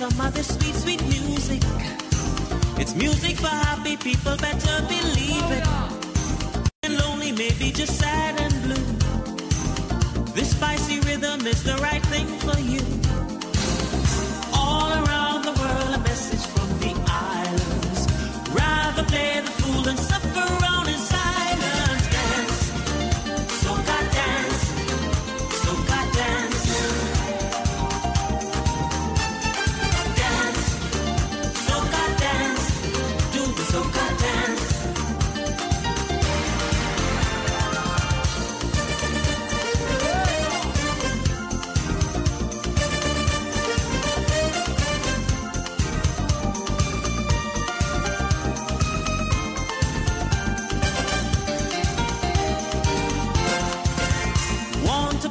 of this sweet, sweet music. It's music for happy people, better believe it. And lonely, maybe just sad and blue. This spicy rhythm is the right thing for you.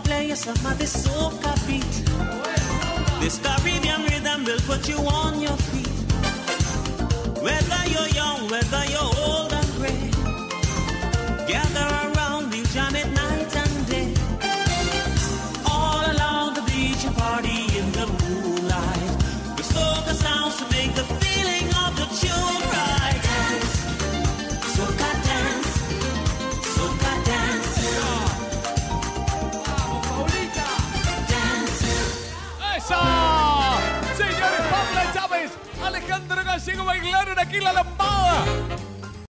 Want to play you some of this soca beat? This Caribbean rhythm will put you on your feet. Whether you're young, whether you're old and gray, gather around, we'll jam it night and day. All along the beach, a party in the moonlight. The soca sounds to make the Señores, Pablo Chávez, Alejandro Gallego bailaron aquí la lambada.